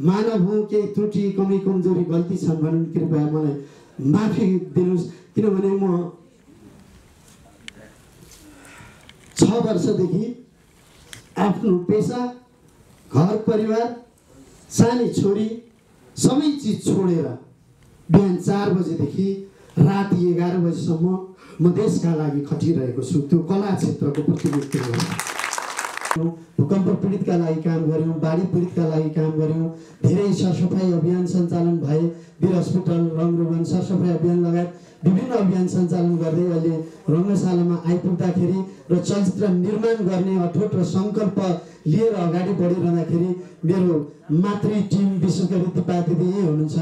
मानव हुँ केही त्रुटि कमी कमजोरी गल्ती छन् भने कृपया मलाई माफी दिनुहोस्। किनभने म छ वर्षदेखि आफ्नो पेसा घर परिवार सानी छोरी सबै चिज छोडेर बिहान चार बजेदेखि राति एघार बजीसम्म म देशका लागि खटिरहेको छु। त्यो कला क्षेत्रको प्रतिनिधित्व भूकम्प पीडितका लागि काम गऱ्यौँ बाढी पीडितका लागि काम गऱ्यौँ। धेरै सरसफाइ अभियान सञ्चालन भए वीर हस्पिटल रङरोगन सरसफाइ अभियान लगायत विभिन्न अभियान सञ्चालन गर्दै अहिले रङ्गशालामा आइपुग्दाखेरि र चलचित्र निर्माण गर्ने अठोट र सङ्कल्प लिएर अगाडि बढिरहँदाखेरि मेरो मातृ टिम विशेष गरी दिपा दिदी यही हुनुहुन्छ।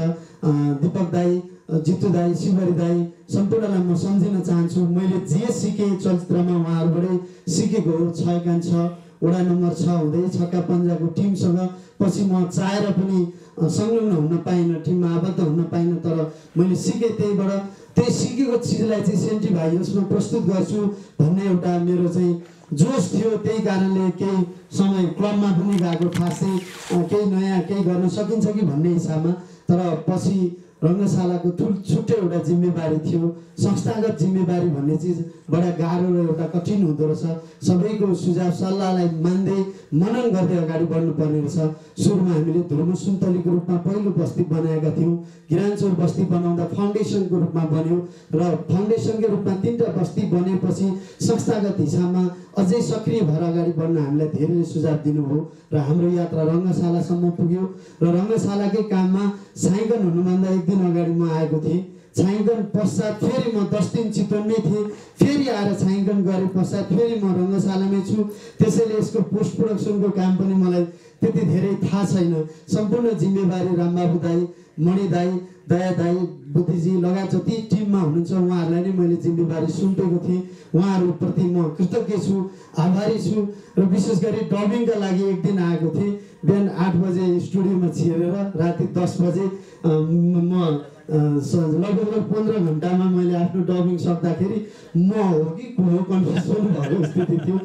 दिपक दाई जितु दाई शिवरी दाई सम्पूर्णलाई म सम्झिन चाहन्छु। मैले जे सिकेँ चलचित्रमा उहाँहरूबाटै सिकेको हो छ। वडा नम्बर छ हुँदै छक्का पन्जाको टिमसँग पछि म चाहेर पनि संलग्न हुन पाइनँ टिममा आबद्ध हुन पाइनँ तर मैले सिकेँ त्यहीबाट। त्यही सिकेको चिजलाई चाहिँ सेन्टी भाइ यसमा प्रस्तुत गर्छु भन्ने एउटा मेरो चाहिँ जोस थियो। त्यही कारणले केही समय क्लबमा पनि गएको खासै केही नयाँ केही गर्न सकिन्छ कि भन्ने हिसाबमा। तर पछि रङ्गशालाको ठुल छुट्टै एउटा जिम्मेवारी थियो। संस्थागत जिम्मेवारी भन्ने चिज बडा गाह्रो र एउटा कठिन हुँदो रहेछ। सबैको सुझाव सल्लाहलाई मान्दै मनन गर्दै अगाडि बढ्नुपर्ने रहेछ। सुरुमा हामीले धुर्म सुन्तलीको रूपमा पहिलो बस्ती बनाएका थियौँ। किरानचोर बस्ती बनाउँदा फाउन्डेसनको रूपमा बन्यो र फाउन्डेसनकै रूपमा तिनवटा बस्ती बनेपछि संस्थागत हिसाबमा अझै सक्रिय भएर अगाडि बढ्न हामीलाई धेरैले सुझाव दिनुभयो र हाम्रो यात्रा रङ्गशालासम्म पुग्यो र रङ्गशालाकै काममा छायाङ्कन हुनुभन्दा एक दिन अगाडि म आएको थिएँ। छायाङ्कन पश्चात फेरि म दस दिन चितवनमै थिएँ। फेरि आएर छायाङ्कन गरे पश्चात फेरि म रङ्गशालामै छु। त्यसैले यसको पोस्ट प्रोडक्सनको काम पनि मलाई त्यति धेरै थाहा छैन। सम्पूर्ण जिम्मेवारी रामबाबु दाई मणि दाई दया दाई बुद्धिजी लगायत जति टिममा हुनुहुन्छ उहाँहरूलाई नै मैले जिम्मेवारी सुम्पेको थिएँ। उहाँहरूप्रति म कृतज्ञ छु आभारी छु र विशेष गरी डबिङका लागि एक दिन आएको थिएँ। बिहान आठ बजे स्टुडियोमा छिरेर राति दस बजे म लगभग लगभग पन्ध्र घन्टामा मैले आफ्नो डबिङ सक्दाखेरि म हो कि को हो कन्फ्युज पनि भएको स्थिति थियो।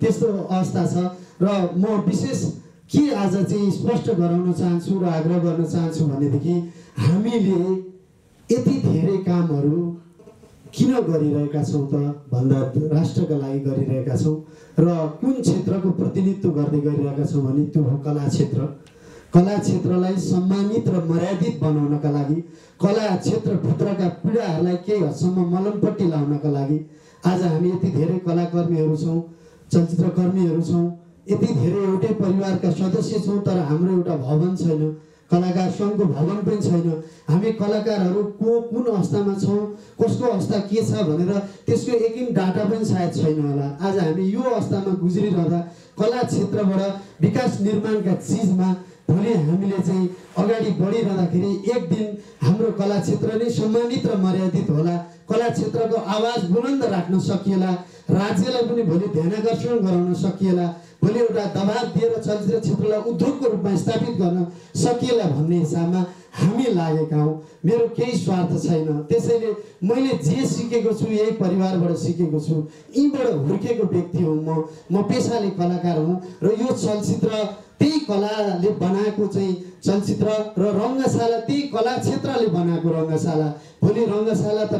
त्यस्तो अवस्था छ र म विशेष के आज चाहिँ स्पष्ट गराउन चाहन्छु र आग्रह गर्न चाहन्छु भनेदेखि हामीले यति धेरै कामहरू किन गरिरहेका छौँ त भन्दा राष्ट्रका लागि गरिरहेका छौँ र कुन क्षेत्रको प्रतिनिधित्व गर्दै गरिरहेका छौँ भने त्यो हो कला क्षेत्र। कला क्षेत्रलाई सम्मानित र मर्यादित बनाउनका लागि कला क्षेत्रभित्रका पीडाहरूलाई केही हदसम्म मलमपट्टि लाउनका लागि आज हामी यति धेरै कलाकर्मीहरू छौँ चलचित्रकर्मीहरू छौँ यति धेरै एउटै परिवारका सदस्य छौँ तर हाम्रो एउटा भवन छैन। कलाकार सङ्घको भवन पनि छैन। हामी कलाकारहरू को कुन अवस्थामा छौँ कसको अवस्था के छ भनेर त्यसको एकिन डाटा पनि सायद छैन होला। आज हामी यो अवस्थामा गुज्रिरहँदा कला क्षेत्रबाट विकास निर्माणका चिजमा भोलि हामीले चाहिँ अगाडि बढिरहँदाखेरि एक दिन हाम्रो कला क्षेत्र नै सम्मानित र मर्यादित होला। कला क्षेत्रको आवाज बुलन्द राख्न सकिएला। राज्यलाई पनि भोलि ध्यानकर्षण गराउन सकिएला। भोलि एउटा दबाब दिएर चलचित्र क्षेत्रलाई उद्योगको रूपमा स्थापित गर्न सकिएला भन्ने हिसाबमा हामी लागेका हौँ। मेरो केही स्वार्थ छैन। त्यसैले मैले जे सिकेको छु यही परिवारबाट सिकेको छु। यहीँबाट हुर्केको व्यक्ति हुँ म। म पेसाले कलाकार हुँ र यो चलचित्र त्यही कलाले बनाएको चाहिँ चलचित्र र रङ्गशाला त्यही कला क्षेत्रले बनाएको रङ्गशाला। भोलि रङ्गशाला त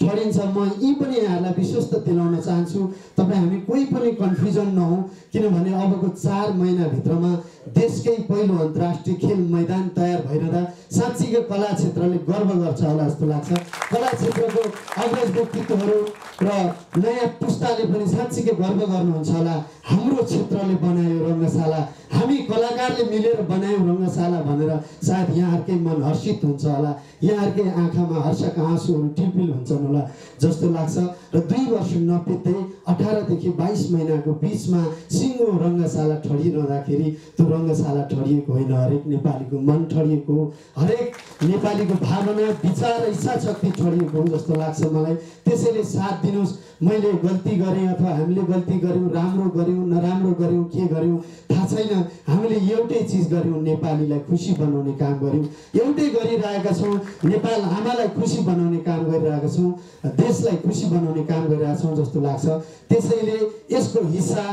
ठडिन्छ म यी पनि यहाँहरूलाई विश्वस्त दिलाउन चाहन्छु। तपाईँ हामी कोही पनि कन्फ्युजन नहौँ किनभने अबको चार महिनाभित्रमा देशकै पहिलो अन्तर्राष्ट्रिय खेल मैदान तयार भइरहँदा साँच्चीकै कला क्षेत्रले गर्व गर्छ होला जस्तो लाग्छ। कला क्षेत्रको अग्रज व्यक्तित्वहरू र नयाँ पुस्ताले पनि साँच्चीकै गर्व गर्नुहुन्छ होला। हाम्रो क्षेत्रले बनायो रङ्गशाला। हामी कलाकारले मिलेर बनायौँ रङ्गशाला। भनेर सायद यहाँहरूकै मन हर्षित हुन्छ होला। यहाँहरूकै आँखामा हर्षका आँसुहरू टिपिल हुन्छन् होला जस्तो लाग्छ। र दुई वर्ष नबित्दै अठारदेखि बाइस महिनाको बिचमा सिङ्गो रङ्गशाला ठडिरहँदाखेरि त्यो रङ्गशाला ठडिएको होइन। हरेक नेपालीको मन ठडिएको हरेक नेपालीको भावना विचार इच्छा शक्ति ठडिएको हो जस्तो लाग्छ मलाई। त्यसैले साथ दिनुहोस्। मैले गल्ती गरेँ अथवा हामीले गल्ती गऱ्यौँ राम्रो गऱ्यौँ नराम्रो गऱ्यौँ के गऱ्यौँ छैन। हामीले एउटै चिज गऱ्यौँ नेपालीलाई खुसी बनाउने काम गऱ्यौँ। एउटै गरिरहेका छौँ नेपाल आमालाई खुसी बनाउने काम गरिरहेका छौँ देशलाई खुसी बनाउने काम गरिरहेका छौँ जस्तो लाग्छ। त्यसैले यसको हिस्सा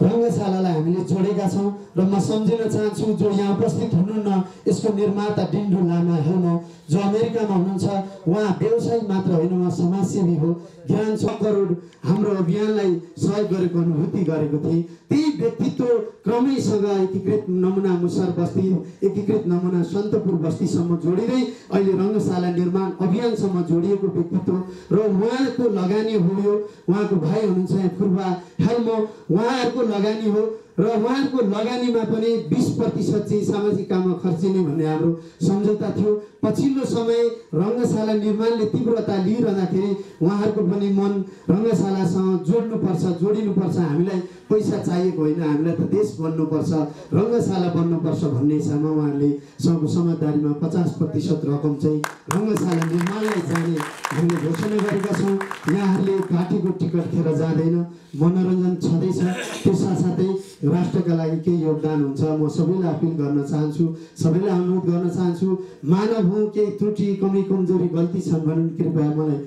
रङ्गशालालाई हामीले जोडेका छौँ र म सम्झिन चाहन्छु जो यहाँ उपस्थित हुनुहुन्न यसको निर्माता डिन्डु लामा हेल्मो जो अमेरिकामा हुनुहुन्छ उहाँ व्यवसायी मात्र होइन उहाँ समाजसेवी हो। छ करोड हाम्रो अभियानलाई सहयोग गरेको अनुभूति गरेको थिएँ। त्यही व्यक्तित्व क्रमैसँग एकीकृत नमुना मुसर बस्ती एकीकृत नमुना सन्तपुर बस्तीसम्म जोडिँदै अहिले रङ्गशाला निर्माण अभियानसम्म जोडिएको व्यक्तित्व र उहाँको लगानी हो यो। उहाँको भाइ हुनुहुन्छ यहाँ फुर्बा हेल्मो। उहाँहरूको लगानी हो र उहाँहरूको लगानीमा पनि बिस प्रतिशत चाहिँ सामाजिक काममा खर्चिने भन्ने हाम्रो सम्झौता थियो। पछिल्लो समय रङ्गशाला निर्माणले तीव्रता लिइरहँदाखेरि उहाँहरूको पनि मन रङ्गशालासँग जोड्नुपर्छ जोडिनुपर्छ। हामीलाई पैसा चाहिएको होइन हामीलाई त देश बन्नुपर्छ रङ्गशाला बन्नुपर्छ भन्ने हिसाबमा उहाँहरूले सबै समझदारीमा पचास प्रतिशत रकम चाहिँ रङ्गशाला निर्माणलाई जाने हामीले घोषणा गरेका छौँ। यहाँहरूले घाँटीको टिकट खेर जाँदैन मनोरञ्जन छँदैछ। त्यो साथसाथै राष्ट्रका लागि केही योगदान हुन्छ। म सबैलाई अपिल गर्न चाहन्छु सबैलाई अनुरोध गर्न चाहन्छु मानव हुँ केही त्रुटि कमी कमजोरी गल्ती छन् भने कृपया मलाई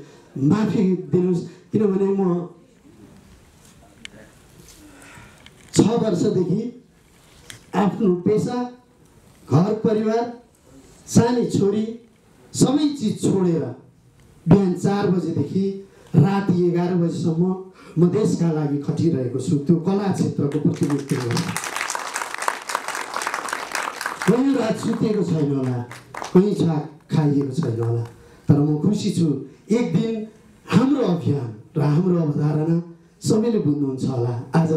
माफी दिनुहोस्। किनभने म छ वर्षदेखि आफ्नो पेसा घर परिवार सानी छोरी सबै चिज छोडेर बिहान चार बजेदेखि राति एघार बजीसम्म म देशका लागि खटिरहेको छु। त्यो कला क्षेत्रको प्रतिनिधित्व गर्छु कहीँ रात सुतेको छैन होला। कहीँ छा खाइएको छैन होला तर म खुसी छु एक दिन हाम्रो अभियान र हाम्रो अवधारणा सबैले बुझ्नुहुन्छ होला। आज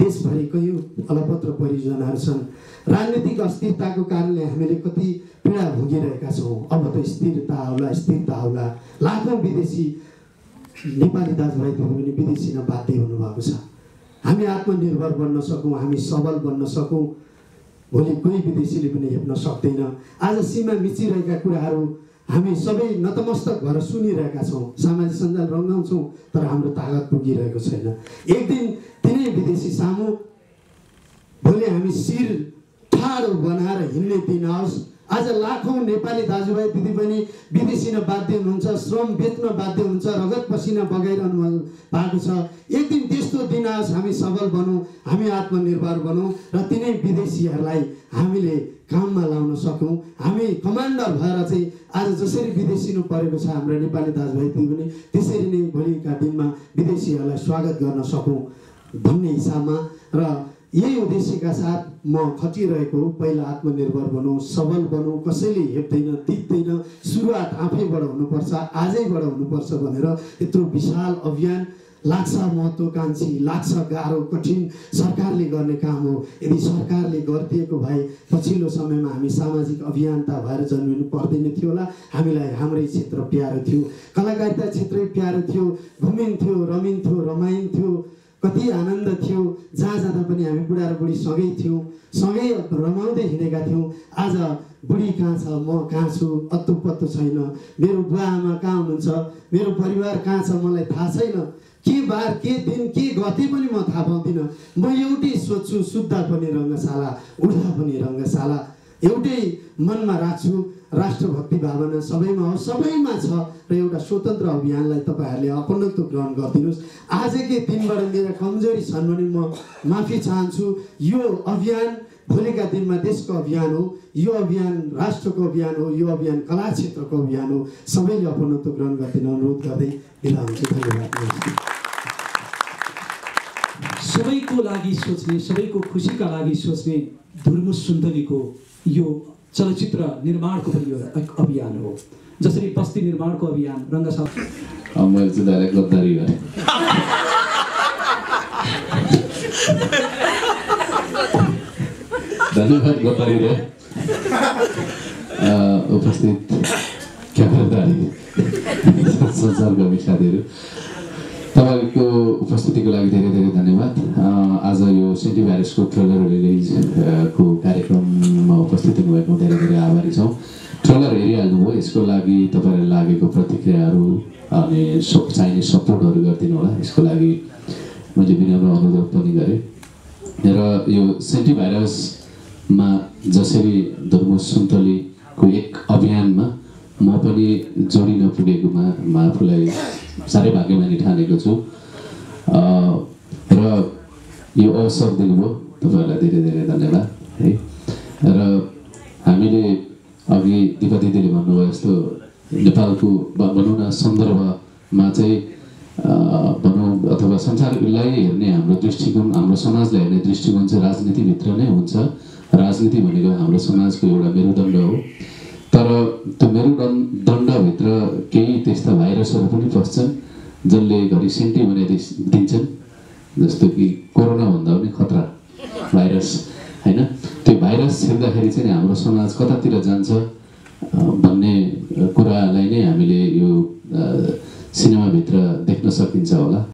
देशभरि कयौँ अलपत्र परियोजनाहरू छन्। राजनीतिक अस्थिरताको कारणले हामीले कति पीडा भोगिरहेका छौँ। अब त स्थिरता आउला स्थिरता आउला। लाखौँ विदेशी नेपाली दाजुभाइहरू पनि विदेशी बाध्य हुनुभएको छ। हामी आत्मनिर्भर बन्न सकौँ हामी सबल बन्न सकौँ। भोलि कोही विदेशीले पनि हेप्न सक्दैन। आज सीमा मिचिरहेका कुराहरू हामी सबै नतमस्तक भएर सुनिरहेका छौँ। सामाजिक सञ्जाल रङ्गाउँछौँ तर हाम्रो तागत पुगिरहेको छैन। एक दिन तिनै विदेशी सामु भोलि हामी शिर ठाडो बनाएर हिँड्ने दिन आओस् आज लाखौँ नेपाली दाजुभाइ दिदीबहिनी विदेशी न बाध्य हुनुहुन्छ श्रम बेच्न बाध्य हुन्छ रगत पसिना बगाइरहनु भएको छ। एक दिन त्यस्तो दिन आओस् हामी सबल बनौँ हामी आत्मनिर्भर बनौँ र तिनै विदेशीहरूलाई हामीले काममा लाउन सकौँ हामी कमान्डर भएर चाहिँ आज जसरी विदेशिनु परेको छ हाम्रो नेपाली दाजुभाइ दिदीबहिनी त्यसरी नै भोलिका दिनमा विदेशीहरूलाई स्वागत गर्न सकौँ भन्ने हिसाबमा र यही उद्देश्यका साथ म खटिरहेको पहिला आत्मनिर्भर बनौँ सबल बनौँ कसैले हेप्दैन तित्दैन सुरुवात आफैबाट हुनुपर्छ आजैबाट हुनुपर्छ भनेर यत्रो विशाल अभियान लाग्छ महत्त्वकाङ्क्षी लाग्छ गाह्रो कठिन सरकारले गर्ने काम हो। यदि सरकारले गरिदिएको भए पछिल्लो समयमा हामी सामाजिक अभियन्ता भएर जन्मिनु पर्दैन थियो होला। हामीलाई हाम्रै क्षेत्र प्यारो थियो। कलाकारिता क्षेत्रै प्यारो थियो। घुमिन्थ्यो रमिन्थ्यो रमाइन्थ्यो। कति आनन्द थियो जहाँ जाँदा पनि हामी बुढा र बुढी सँगै थियौँ सँगै रमाउँदै हिँडेका थियौँ। आज बुढी कहाँ छ म कहाँ छु अत्तु पत्तो छैन। मेरो बुवा आमा कहाँ हुनुहुन्छ? मेरो परिवार कहाँ छ मलाई थाहा छैन। के बार के दिन के गते पनि म थाहा पाउँदिनँ। म एउटै सोध्छु सुत्दा पनि रङ्गशाला उठ्दा पनि रङ्गशाला। एउटै मनमा राख्छु राष्ट्रभक्ति भावना सबैमा हो सबैमा छ र एउटा स्वतन्त्र अभियानलाई तपाईँहरूले अपनत्व ग्रहण गरिदिनुहोस्। आजकै दिनबाट मेरा कमजोरी छन् भने म माफी चाहन्छु। यो अभियान भोलिका दिनमा देशको अभियान हो यो अभियान राष्ट्रको अभियान हो यो अभियान कला क्षेत्रको अभियान हो। सबैले अपनत्व ग्रहण गरिदिन अनुरोध गर्दै बिदा हुन्छु धन्यवाद। सबैको लागि सोच्ने सबैको खुसीका लागि सोच्ने धुर्मु सुन्दरीको यो चलचित्र निर्माणको पनि अभियान हो। जसरी बस्ती निर्माणको अभियान रङ्गशाला। मैले चाहिँ उपस्थित साथीहरू। तपाईँको उपस्थितिको लागि धेरै धेरै धन्यवाद। आज यो सेन्टी भाइरसको ट्रेलर रिलिज अ, को कार्यक्रममा उपस्थित हुनुभएको धेरै धेरै आभारी छौँ। ट्रेलर हेरिहाल्नुभयो यसको लागि तपाईँलाई लागेको प्रतिक्रियाहरू अनि चाहिने सपोर्टहरू गरिदिनु होला। यसको लागि मैले विनम्र अनुरोध पनि गरेँ। र यो सेन्टी भाइरसमा जसरी धर्म सुन्तलीको एक अभियानमा म पनि जोडिन पुगेकोमा म आफूलाई साह्रै भाग्यमानी ठानेको छु र यो अवसर दिनुभयो तपाईँहरूलाई धेरै धेरै धन्यवाद है र हामीले अघि दिपा दिदीले भन्नुभयो जस्तो नेपालको भनौँ न सन्दर्भमा चाहिँ भनौँ अथवा संसारलाई हेर्ने हाम्रो दृष्टिकोण हाम्रो समाजलाई हेर्ने दृष्टिकोण चाहिँ राजनीतिभित्र नै हुन्छ राजनीति भनेको हाम्रो समाजको एउटा मेरुदण्ड हो तर त्यो मेरुदण्ड दण्डभित्र केही त्यस्ता भाइरसहरू पनि पस्छन् जसले घरि सेन्टी बनाइदिस दिन्छन् जस्तो कि कोरोनाभन्दा पनि खतरा भाइरस होइन? त्यो भाइरस छिर्दाखेरि चाहिँ हाम्रो समाज कतातिर जान्छ भन्ने कुरालाई नै हामीले यो सिनेमाभित्र देख्न सकिन्छ होला।